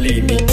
黎明。